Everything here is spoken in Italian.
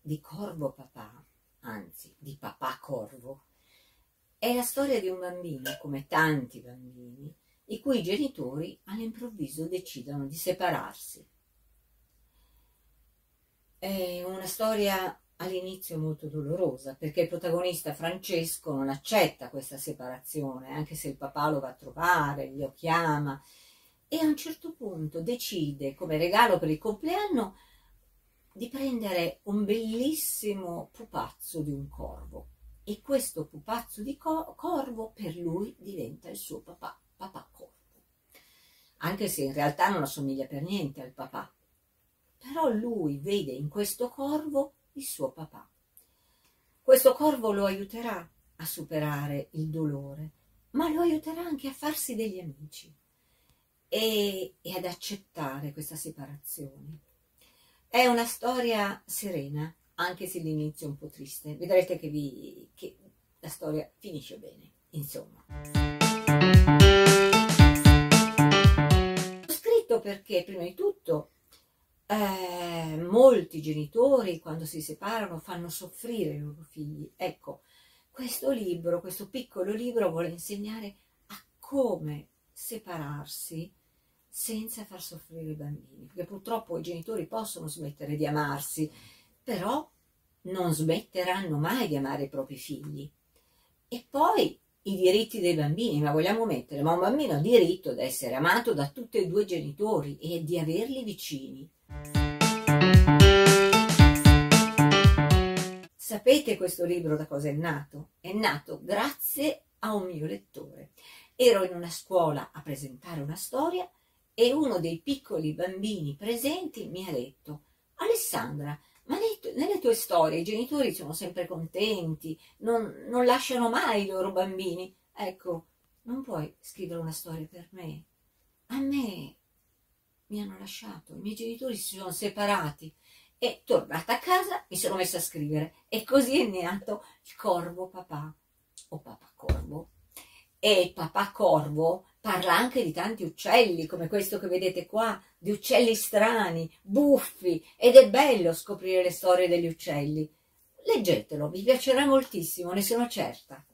di Corvo Papà, anzi di Papà Corvo, è la storia di un bambino, come tanti bambini, i cui genitori all'improvviso decidono di separarsi. È una storia all'inizio molto dolorosa perché il protagonista Francesco non accetta questa separazione, anche se il papà lo va a trovare, lo chiama e a un certo punto decide come regalo per il compleanno di prendere un bellissimo pupazzo di un corvo e questo pupazzo di co- corvo per lui diventa il suo papà, papà corvo. Anche se in realtà non assomiglia per niente al papà, però lui vede in questo corvo il suo papà. Questo corvo lo aiuterà a superare il dolore, ma lo aiuterà anche a farsi degli amici e, e ad accettare questa separazione. È una storia serena, anche se l'inizio è un po' triste. Vedrete che, vi, che la storia finisce bene, insomma. Ho scritto perché, prima di tutto, eh, molti genitori quando si separano fanno soffrire i loro figli. Ecco, questo libro, questo piccolo libro vuole insegnare a come separarsi senza far soffrire i bambini, perché purtroppo i genitori possono smettere di amarsi, però non smetteranno mai di amare i propri figli. E poi i diritti dei bambini, ma vogliamo mettere, ma un bambino ha diritto ad essere amato da tutti e due i genitori e di averli vicini. Sapete questo libro da cosa è nato? È nato grazie a un mio lettore. Ero in una scuola a presentare una storia e uno dei piccoli bambini presenti mi ha detto Alessandra, ma nelle tue storie i genitori sono sempre contenti, non, non lasciano mai i loro bambini. Ecco, non puoi scrivere una storia per me. A me mi hanno lasciato, i miei genitori si sono separati e tornata a casa mi sono messa a scrivere e così è nato il corvo papà o papà corvo. E papà corvo parla anche di tanti uccelli, come questo che vedete qua, di uccelli strani, buffi, ed è bello scoprire le storie degli uccelli. Leggetelo, vi piacerà moltissimo, ne sono certa.